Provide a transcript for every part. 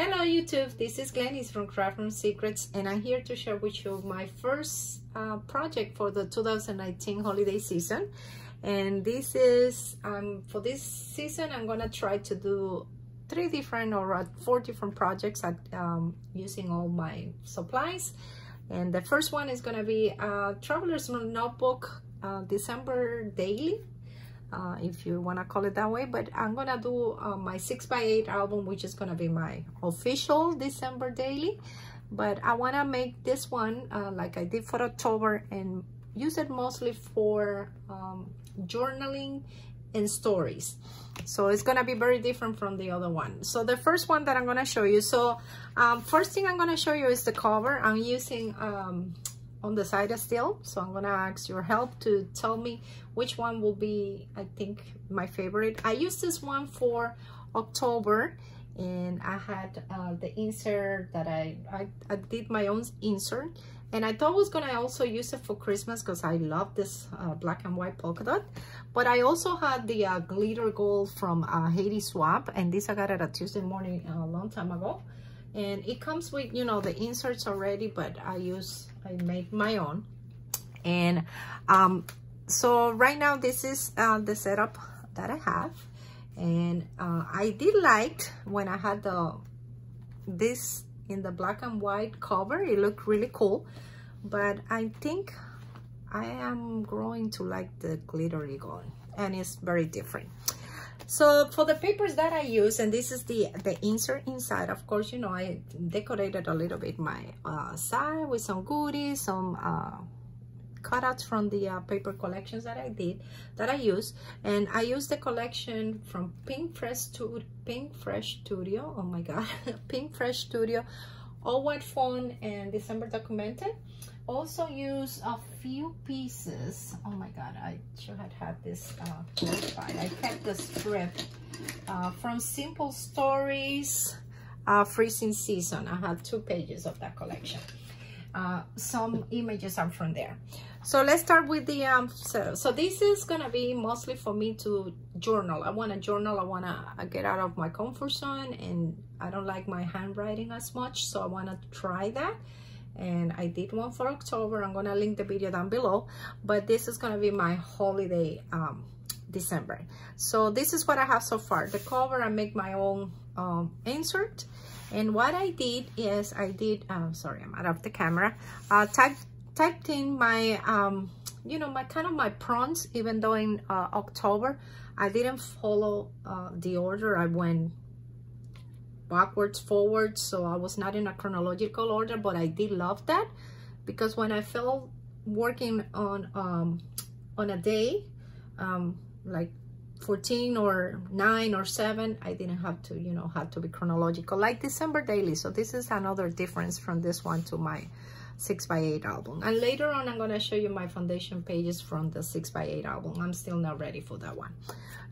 Hello YouTube, this is Glenys from Craft Room Secrets and I'm here to share with you my first uh, project for the 2019 holiday season. And this is, um, for this season I'm gonna try to do three different or uh, four different projects at, um, using all my supplies. And the first one is gonna be a Traveler's Notebook uh, December Daily uh, if you want to call it that way but I'm gonna do uh, my 6x8 album which is gonna be my official December daily. But I want to make this one uh, like I did for October and use it mostly for um, journaling and stories. So it's gonna be very different from the other one. So the first one that I'm gonna show you so um, first thing I'm gonna show you is the cover. I'm using um, on the side still so i'm gonna ask your help to tell me which one will be i think my favorite. I used this one for october and i had uh, the insert that I, I, I did my own insert and I thought I was gonna also use it for Christmas because I love this uh, black and white polka dot but I also had the uh, glitter gold from uh, Heidi Swapp and this I got it a Tuesday morning uh, a long time ago and it comes with you know the inserts already but I use I made my own. And um, so right now this is uh, the setup that I have. And uh, I did like when I had the this in the black and white cover it looked really cool. But I think I am growing to like the glittery gold and it's very different so for the papers that I use, and this is the, the insert inside, of course, you know, I decorated a little bit my uh, side with some goodies, some uh, cutouts from the uh, paper collections that I did, that I use. And I use the collection from Pink Fresh, Studio, Pink Fresh Studio, oh my God, Pink Fresh Studio, All White Phone and December Documented also use a few pieces. Oh my God, I should have had this uh, I kept the strip uh, from Simple Stories uh, Freezing Season. I have two pages of that collection. Uh, some images are from there. So let's start with the, um, so, so this is gonna be mostly for me to journal. I wanna journal, I wanna get out of my comfort zone and I don't like my handwriting as much, so I wanna try that and I did one for October. I'm gonna link the video down below, but this is gonna be my holiday um, December. So this is what I have so far. The cover, I make my own um, insert. And what I did is I did, uh, sorry, I'm out of the camera, uh, type, typed in my, um, you know, my kind of my prompts, even though in uh, October, I didn't follow uh, the order. I went backwards, forwards. So I was not in a chronological order, but I did love that because when I felt working on um, on a day, um, like 14 or 9 or 7 I didn't have to you know have to be chronological like December daily so this is another difference from this one to my 6x8 album. And later on I'm going to show you my foundation pages from the 6x8 album. I'm still not ready for that one.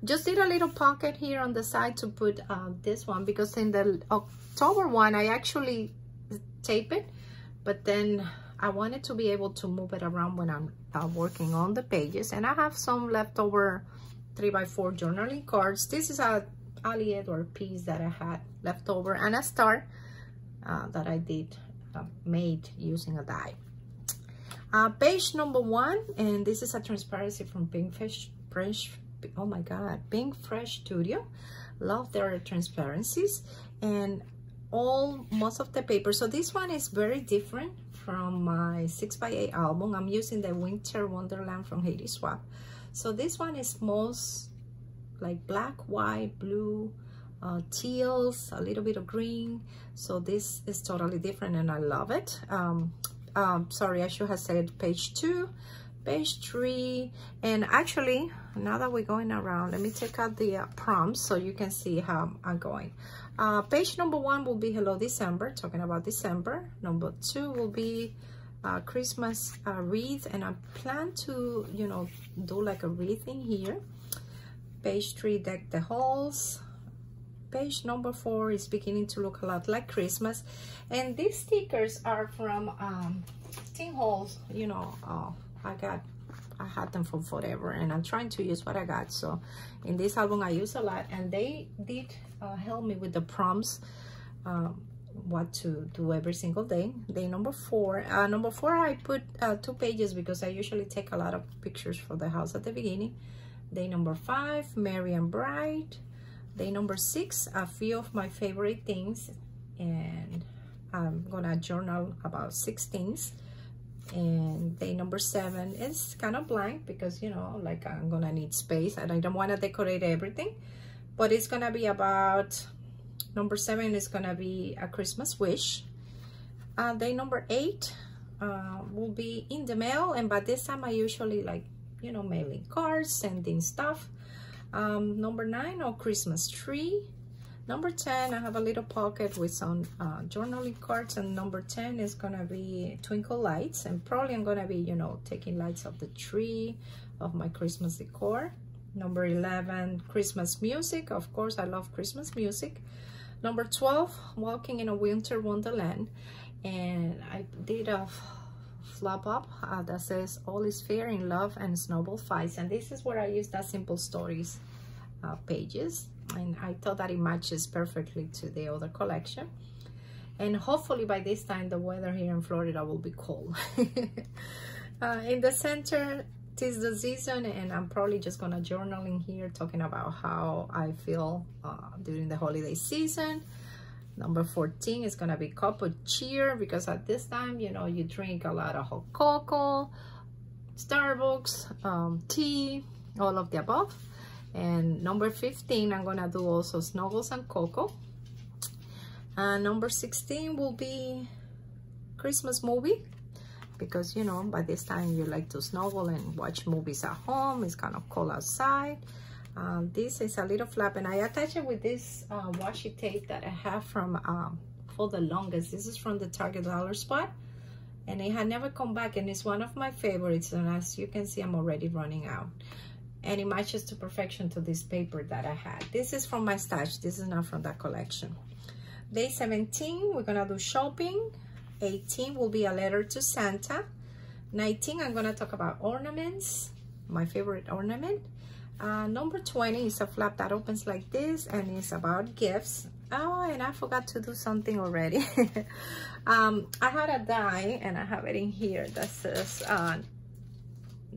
Just did a little pocket here on the side to put uh, this one because in the October one I actually tape it but then I wanted to be able to move it around when I'm uh, working on the pages. And I have some leftover 3x4 journaling cards. This is a Ali Edward piece that I had left over and a star uh, that I did made using a die uh, page number one and this is a transparency from Pink Fresh oh my god Pink Fresh Studio. Love their transparencies and all most of the paper so this one is very different from my 6x8 album. I'm using the winter wonderland from Heidi Swapp. So this one is most like black white blue uh, teals a little bit of green. So this is totally different and i love it. Um, um, sorry i should have said page two. Page three. And actually now that we're going around let me take out the uh, prompts so you can see how i'm going. Uh, page number one will be hello december talking about december. Number two will be uh, christmas uh, wreath. And i plan to you know do like a wreath in here. Page three deck the halls page number four is beginning to look a lot like christmas and these stickers are from um Tim Holtz you know uh, I got I had them for forever and I'm trying to use what I got so in this album I use a lot and they did uh, help me with the prompts um, what to do every single day. Day number four. Uh, number four, I put uh, two pages because I usually take a lot of pictures for the house at the beginning. Day number five, Merry and Bright. Day number six, a few of my favorite things. And I'm gonna journal about six things. And day number seven is kind of blank because, you know, like I'm gonna need space and I don't wanna decorate everything. But it's gonna be about Number seven is gonna be a Christmas wish. Uh, day number eight uh, will be in the mail, and by this time I usually like, you know, mailing cards, sending stuff. Um, number nine, or Christmas tree. Number 10, I have a little pocket with some uh, journaling cards, and number 10 is gonna be twinkle lights, and probably I'm gonna be, you know, taking lights of the tree, of my Christmas decor. Number 11, Christmas music. Of course, I love Christmas music. Number 12, Walking in a Winter Wonderland. And I did a flop up uh, that says all is fair in love and snowball fights. And this is where I use that simple stories uh, pages. And I thought that it matches perfectly to the other collection. And hopefully by this time, the weather here in Florida will be cold. uh, in the center, tis the season and I'm probably just gonna journal in here talking about how I feel uh, during the holiday season. Number 14 is gonna be cup of cheer because at this time, you know, you drink a lot of hot cocoa, Starbucks, um, tea, all of the above. And number 15, I'm gonna do also snuggles and cocoa. And number 16 will be Christmas movie because you know by this time you like to snuggle and watch movies at home it's kind of cold outside um, this is a little flap and I attach it with this uh, washi tape that I have from um, for the longest. This is from the Target dollar spot and it had never come back and it's one of my favorites and as you can see I'm already running out. And it matches to perfection to this paper that I had. This is from my stash. This is not from that collection. Day 17 we're gonna do shopping. 18 will be a letter to Santa. 19, I'm gonna talk about ornaments, my favorite ornament. Uh, number 20 is a flap that opens like this and it's about gifts. Oh, and I forgot to do something already. um, I had a die and I have it in here that says uh,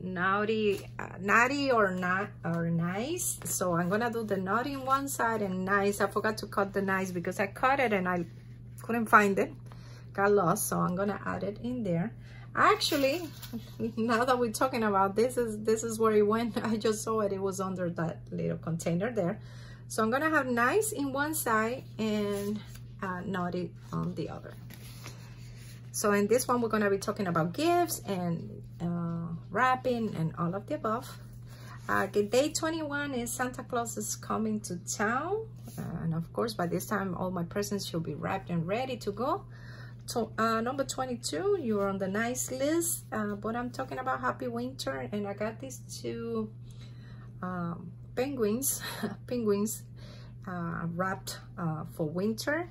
naughty, uh, naughty or not or nice. So I'm gonna do the naughty on one side and nice. I forgot to cut the nice because I cut it and I couldn't find it got lost so i'm gonna add it in there actually now that we're talking about this is this is where it went. I just saw it. It was under that little container there. So i'm gonna have nice in one side and uh, naughty on the other. So in this one we're to be talking about gifts and uh, wrapping and all of the above. Uh, day 21 is Santa Claus is coming to town. Uh, and of course by this time all my presents should be wrapped and ready to go so uh, number 22 you're on the nice list. Uh, but i'm talking about happy winter and i got these two um, penguins penguins uh, wrapped uh, for winter.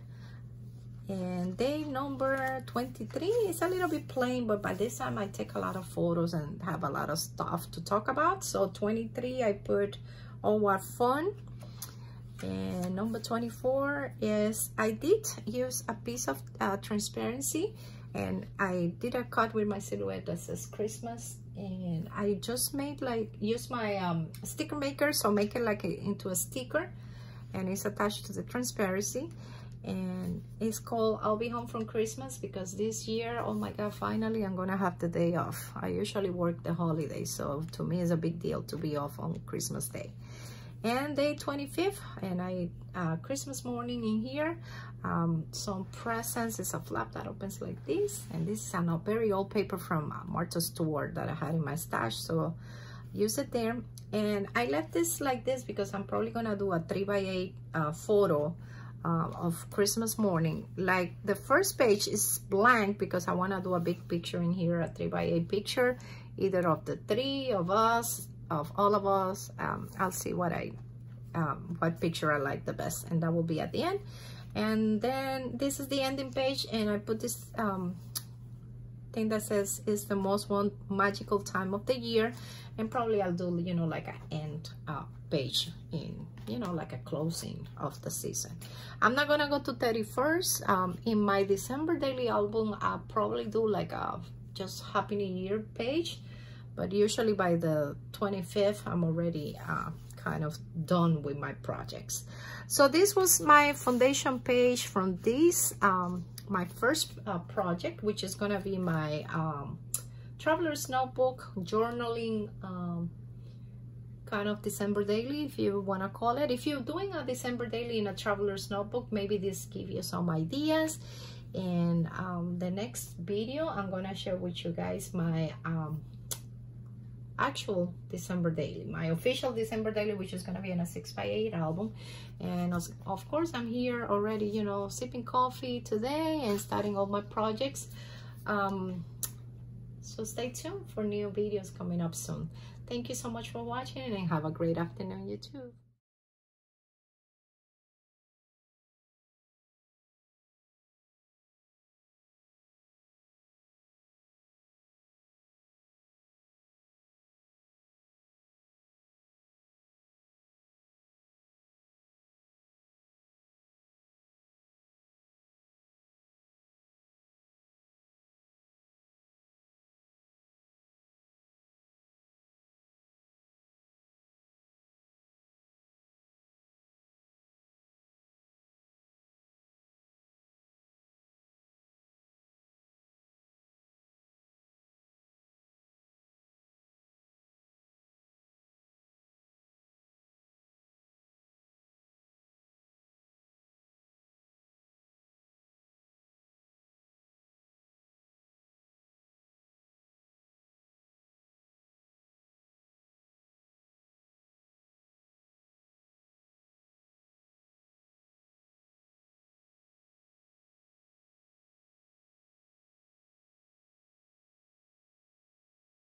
And day number 23 is a little bit plain but by this time i take a lot of photos and have a lot of stuff to talk about. So 23 i put oh what fun and number 24 is I did use a piece of uh, transparency and I did a cut with my silhouette that says Christmas and I just made like use my um, sticker maker so make it like a, into a sticker and it's attached to the transparency and it's called I'll be home from Christmas because this year oh my god finally I'm gonna have the day off. I usually work the holiday so to me it's a big deal to be off on Christmas day and day 25th and I uh, Christmas morning in here. Um, some presents is a flap that opens like this and this is a very old paper from uh, Martha Stewart that I had in my stash so use it there. And I left this like this because I'm probably gonna do a 3 by 8 uh, photo uh, of Christmas morning. Like the first page is blank because I want to do a big picture in here a 3 by 8 picture either of the three of us of all of us. Um, I'll see what I, um, what picture I like the best and that will be at the end. And then this is the ending page and I put this um, thing that says is the most one magical time of the year and probably I'll do, you know, like an end uh, page in you know like a closing of the season i'm not gonna go to 31st um, in my december daily album i'll probably do like a just happy new year page but usually by the 25th i'm already uh, kind of done with my projects so this was my foundation page from this um, my first uh, project which is gonna be my um, traveler's notebook journaling um, kind of December daily, if you want to call it. If you're doing a December daily in a traveler's notebook, maybe this give you some ideas. And um, the next video, I'm going to share with you guys my um, actual December daily, my official December daily, which is going to be in a 6x8 album. And of course, I'm here already, you know, sipping coffee today and starting all my projects. Um, so stay tuned for new videos coming up soon. Thank you so much for watching and have a great afternoon, YouTube.